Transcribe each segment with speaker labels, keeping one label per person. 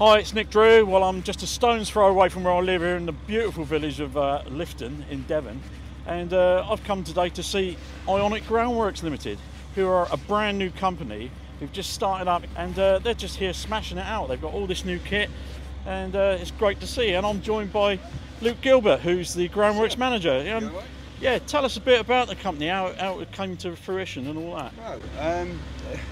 Speaker 1: Hi, it's Nick Drew. Well, I'm just a stone's throw away from where I live here in the beautiful village of uh, Lifton in Devon. And uh, I've come today to see Ionic Groundworks Limited, who are a brand new company who've just started up and uh, they're just here smashing it out. They've got all this new kit and uh, it's great to see. And I'm joined by Luke Gilbert, who's the Groundworks manager. Um, yeah, tell us a bit about the company, how, how it came to fruition and all that.
Speaker 2: Well, um,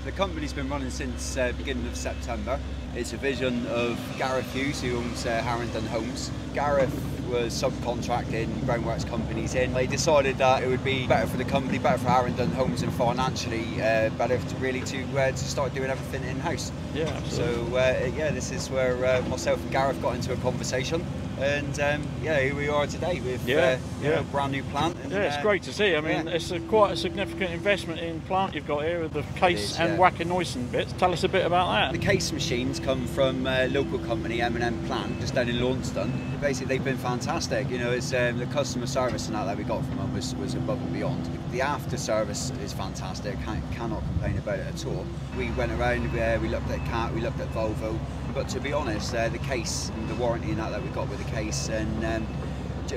Speaker 2: the company's been running since uh, beginning of September. It's a vision of Gareth Hughes, who owns uh, Harrington Homes. Gareth was subcontracting groundworks companies in. They decided that it would be better for the company, better for Harrington Homes, and financially uh, better to really to uh, to start doing everything in house.
Speaker 1: Yeah, absolutely.
Speaker 2: So uh, yeah, this is where uh, myself and Gareth got into a conversation and um, yeah, here we are today with
Speaker 1: yeah,
Speaker 2: uh,
Speaker 1: yeah.
Speaker 2: Know, brand new plant. And,
Speaker 1: yeah, it's
Speaker 2: uh,
Speaker 1: great to see. I mean,
Speaker 2: yeah.
Speaker 1: it's a, quite a significant investment in plant you've got here with the case
Speaker 2: is,
Speaker 1: and
Speaker 2: yeah.
Speaker 1: Wacker Neuson bits. Tell us a bit about that.
Speaker 2: The case machines come from a local company, M&M Plant, just down in Launceston. Basically, they've been fantastic. You know, it's um, the customer service and that that we got from them was, was above and beyond. The after service is fantastic. Can, cannot complain about it at all. We went around, uh, we looked at Cat, we looked at Volvo, but to be honest, uh, the case and the warranty and that that we got with the case and um,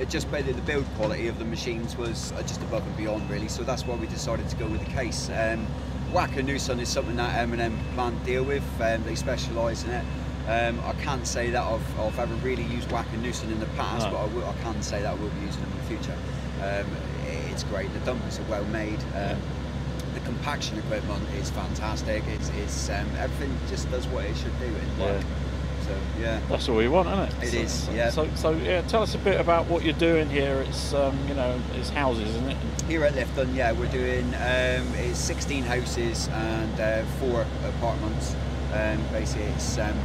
Speaker 2: just by the build quality of the machines was uh, just above and beyond really so that's why we decided to go with the case um, Wacker Neuson is something that M&M plant deal with um, they specialise in it um, I can't say that I've, I've ever really used Wacker Neuson in the past
Speaker 1: No.
Speaker 2: but I, will, I can say that I will be using them in the future um, it's great the dumpers are well made um, the compaction equipment is fantastic it's, it's um, everything just does what it should do in work so yeah
Speaker 1: That's all you want, isn't it?
Speaker 2: It
Speaker 1: so,
Speaker 2: is,
Speaker 1: so,
Speaker 2: yeah.
Speaker 1: So, so yeah, tell us a bit about what you're doing here. It's um, you know, it's houses, isn't it?
Speaker 2: Here at Lifton, yeah, we're doing um, it's 16 houses and uh, four apartments. Um, basically, it's um,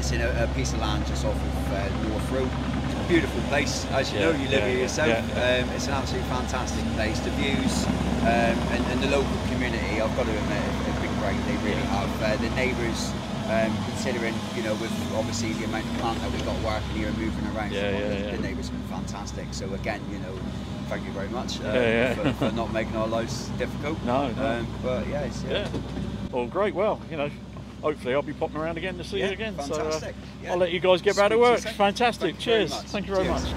Speaker 2: it's in a, a piece of land just off of uh, North Road. It's a beautiful place, as you
Speaker 1: Yeah,
Speaker 2: know. You live
Speaker 1: yeah,
Speaker 2: here yourself.
Speaker 1: yeah,
Speaker 2: Um, it's an absolutely fantastic place. The views um, and, and the local community, I've got to admit, have been great. They really
Speaker 1: Yeah.
Speaker 2: have. Uh, the neighbours. Um, considering, you know, with obviously the amount of plant that we've got working here and moving around,
Speaker 1: Yeah, yeah,
Speaker 2: the,
Speaker 1: yeah.
Speaker 2: the neighbours have been fantastic. So again, you know, thank you very much uh,
Speaker 1: Yeah, yeah.
Speaker 2: For, for not making our lives difficult.
Speaker 1: No, no.
Speaker 2: Um, but yeah, it's,
Speaker 1: Yeah. Well, great. Well, you know, hopefully I'll be popping around again to see
Speaker 2: Yeah,
Speaker 1: you again. So uh.
Speaker 2: Yeah.
Speaker 1: I'll let you guys get back to work. Fantastic.
Speaker 2: Thank
Speaker 1: Cheers.
Speaker 2: much.
Speaker 1: Thank you very
Speaker 2: Cheers.
Speaker 1: much.